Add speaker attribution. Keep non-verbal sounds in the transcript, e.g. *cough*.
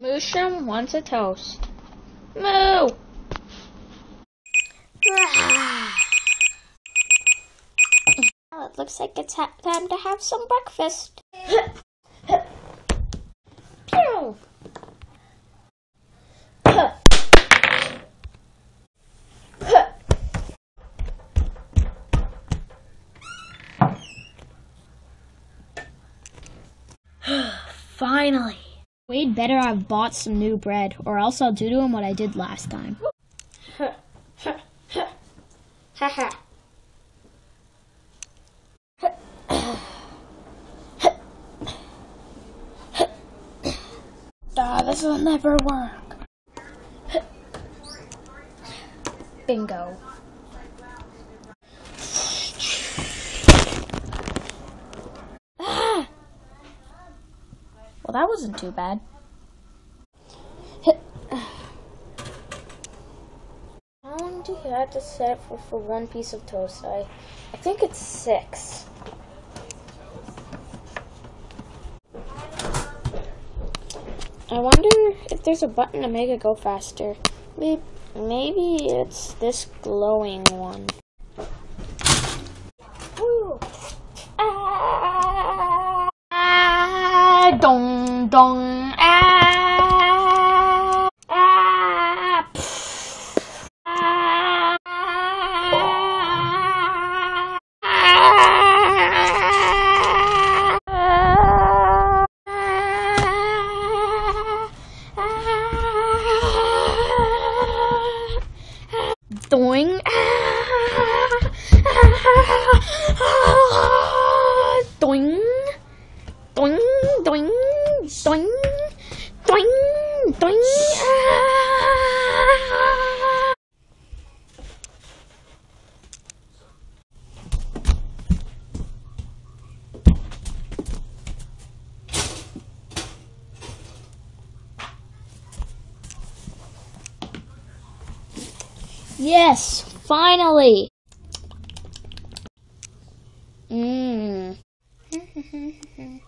Speaker 1: Mooshroom wants a toast. Moo! *sighs* Well, it looks like it's ha- time to have some breakfast. Pew! *sighs*
Speaker 2: Finally. Wade better have bought some new bread, or else I'll do to him what I did last time.
Speaker 1: Haha.
Speaker 2: Ah, this will never work.
Speaker 1: Bingo.
Speaker 2: Well, that wasn't too bad.
Speaker 1: How long do you have to set for, for one piece of toast? I, I think it's six. I wonder if there's a button to make it go faster. Maybe, maybe it's this glowing one. Ooh. Ah, ah, dong, dong, ah, ah, pff, ah, ah, Doing. Doing. Doing. Doing. Doing. Doing. Doing. Ah.
Speaker 2: Yes, finally.
Speaker 1: Mmm. *laughs*